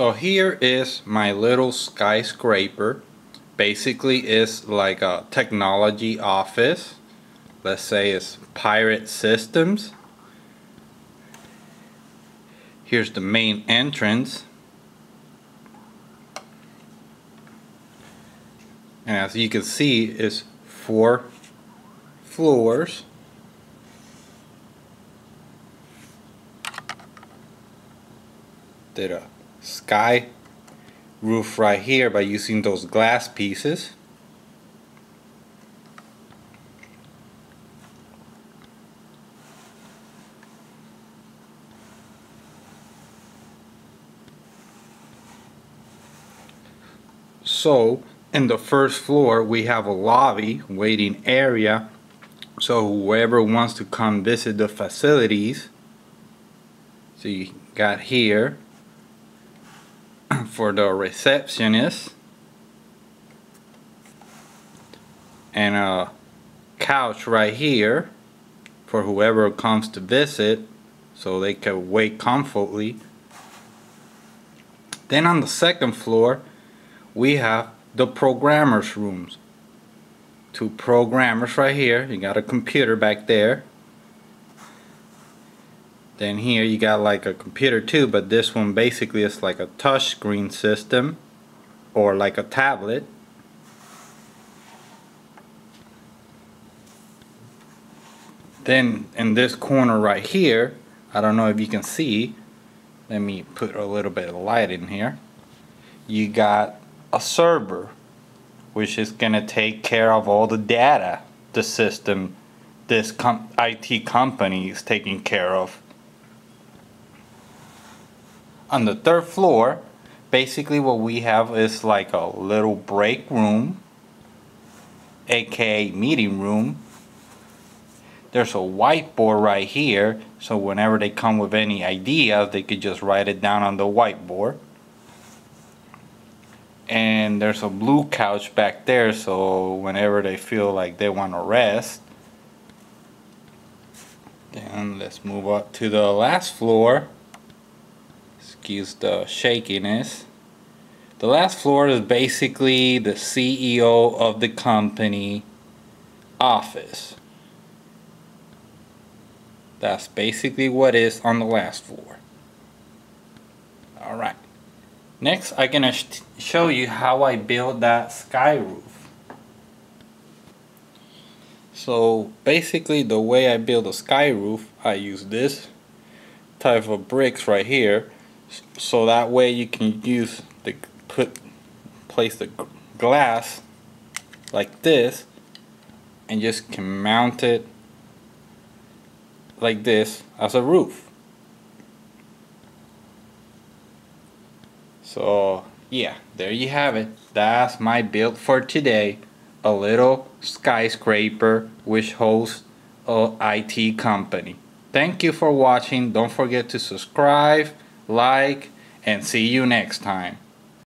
So here is my little skyscraper. Basically it's like a technology office. Let's say it's Pirate Systems. Here's the main entrance. And as you can see, it's four floors. Did a sky roof right here by using those glass pieces. So in the first floor we have a lobby waiting area so whoever wants to come visit the facilities so you got here for the receptionist and a couch right here for whoever comes to visit so they can wait comfortably. Then on the second floor we have the programmers rooms. Two programmers right here. You got a computer back there then here you got like a computer too but this one basically is like a touch screen system or like a tablet then in this corner right here I don't know if you can see let me put a little bit of light in here you got a server which is going to take care of all the data the system this com IT company is taking care of. On the third floor, basically what we have is like a little break room, aka meeting room. There's a whiteboard right here, so whenever they come with any ideas, they could just write it down on the whiteboard and there's a blue couch back there so whenever they feel like they want to rest then let's move up to the last floor excuse the shakiness the last floor is basically the CEO of the company office that's basically what is on the last floor alright Next, I'm gonna sh show you how I build that sky roof. So basically the way I build a sky roof, I use this type of bricks right here. So that way you can use the put place the glass like this and just can mount it like this as a roof. So yeah, there you have it. That's my build for today. A little skyscraper which hosts a IT company. Thank you for watching. Don't forget to subscribe, like, and see you next time.